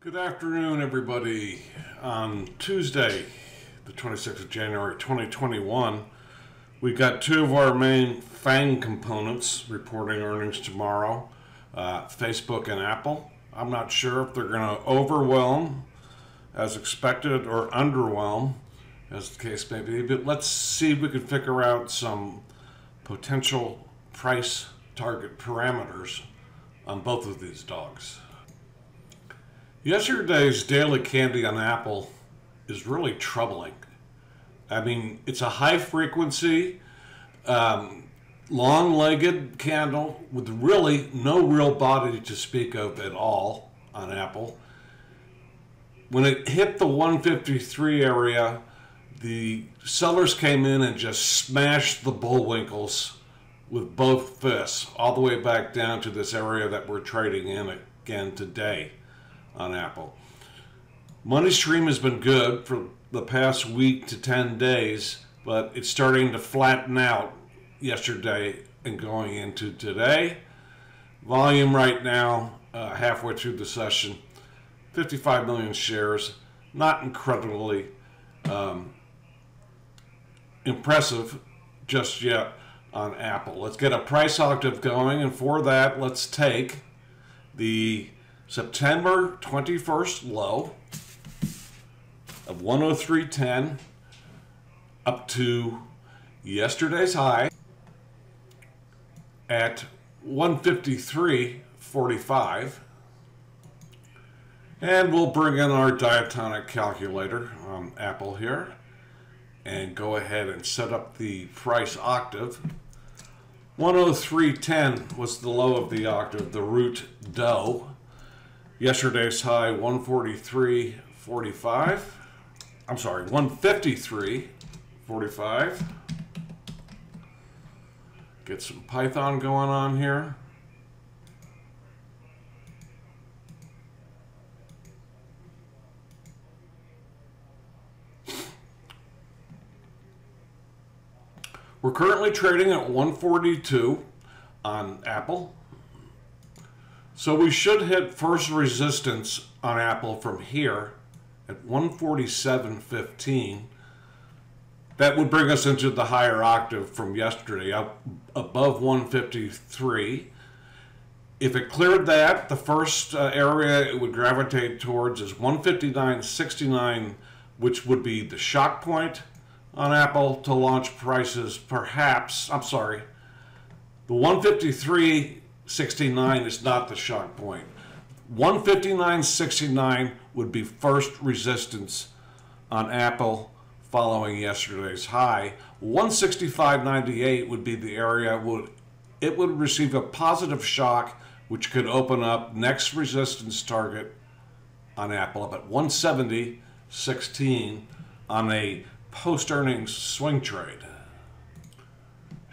Good afternoon, everybody. On Tuesday, the 26th of January 2021, we got two of our main FANG components reporting earnings tomorrow uh, Facebook and Apple. I'm not sure if they're going to overwhelm as expected or underwhelm, as the case may be, but let's see if we can figure out some potential price target parameters on both of these dogs. Yesterday's daily candle on Apple is really troubling. I mean, it's a high frequency, um, long legged candle with really no real body to speak of at all on Apple. When it hit the 153 area, the sellers came in and just smashed the bullwinkles with both fists all the way back down to this area that we're trading in again today on Apple. Money stream has been good for the past week to 10 days, but it's starting to flatten out yesterday and going into today. Volume right now, uh, halfway through the session, 55 million shares. Not incredibly um, impressive just yet on Apple. Let's get a price octave going, and for that, let's take the September 21st low of 103.10 up to yesterday's high at 153.45 and we'll bring in our diatonic calculator on Apple here and go ahead and set up the price octave. 103.10 was the low of the octave the root dough Yesterday's high 143.45. I'm sorry, 153.45. Get some Python going on here. We're currently trading at 142 on Apple. So we should hit first resistance on Apple from here at 147.15. That would bring us into the higher octave from yesterday, up above 153. If it cleared that, the first uh, area it would gravitate towards is 159.69, which would be the shock point on Apple to launch prices perhaps, I'm sorry, the 153 69 is not the shock point. 159.69 would be first resistance on Apple following yesterday's high. 165.98 would be the area would it would receive a positive shock which could open up next resistance target on Apple up at 170.16 on a post earnings swing trade.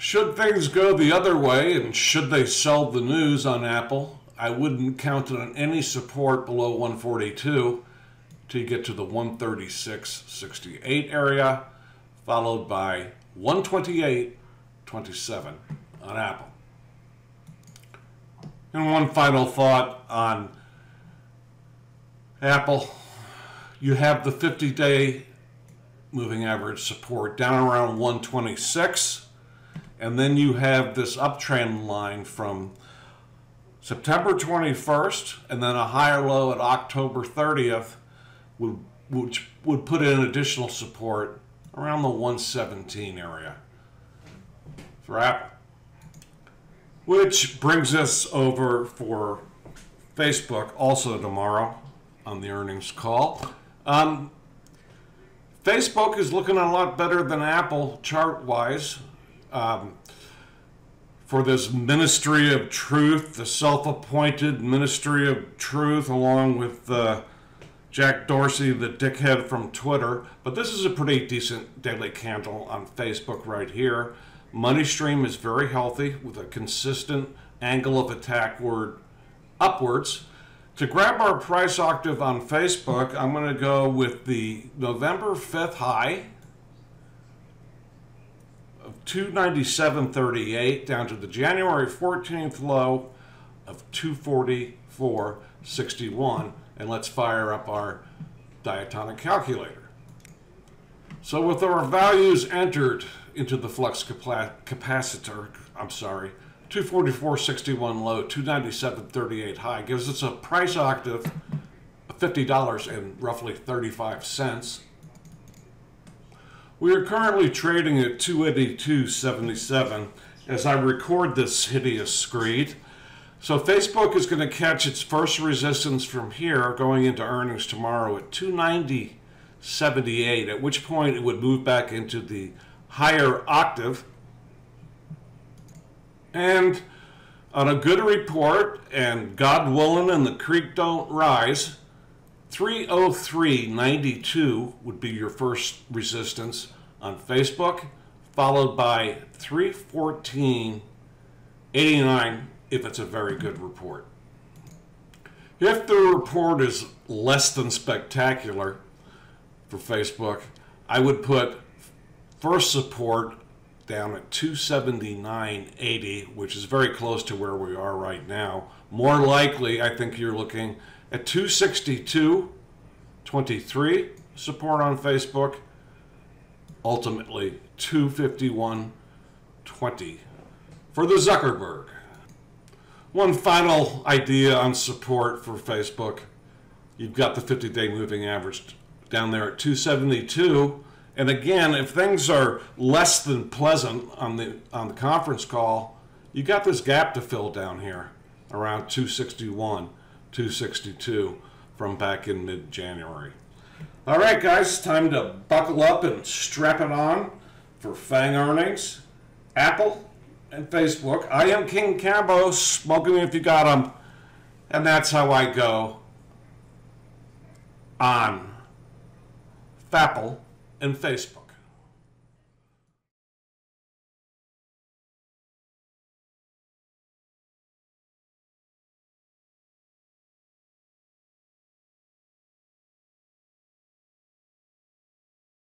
Should things go the other way, and should they sell the news on Apple, I wouldn't count on any support below 142 to get to the 136.68 area, followed by 128.27 on Apple. And one final thought on Apple. You have the 50 day moving average support down around 126 and then you have this uptrend line from September 21st and then a higher low at October 30th, would, which would put in additional support around the 117 area for Apple. Which brings us over for Facebook also tomorrow on the earnings call. Um, Facebook is looking a lot better than Apple chart wise um, for this ministry of truth, the self appointed ministry of truth, along with uh, Jack Dorsey, the dickhead from Twitter. But this is a pretty decent daily candle on Facebook right here. Money stream is very healthy with a consistent angle of attack word upwards. To grab our price octave on Facebook, I'm going to go with the November 5th high of 297.38 down to the January 14th low of 244.61. And let's fire up our diatonic calculator. So with our values entered into the flux capacitor, I'm sorry, 244.61 low, 297.38 high, gives us a price octave of $50 and roughly 35 cents. We are currently trading at 282.77 as I record this hideous screed. So Facebook is going to catch its first resistance from here going into earnings tomorrow at 290.78, at which point it would move back into the higher octave. And on a good report, and God willing and the creek don't rise, 303.92 would be your first resistance on Facebook, followed by 314.89 if it's a very good report. If the report is less than spectacular, for Facebook, I would put first support down at 279.80, which is very close to where we are right now. More likely, I think you're looking at 262.23 support on Facebook. Ultimately, 251.20 for the Zuckerberg. One final idea on support for Facebook. You've got the 50-day moving average down there at 272. And again, if things are less than pleasant on the on the conference call, you got this gap to fill down here around 261, 262 from back in mid-January. All right, guys, time to buckle up and strap it on for FANG earnings, Apple, and Facebook. I am King Cambo, smoking if you got them, and that's how I go on Apple, and Facebook.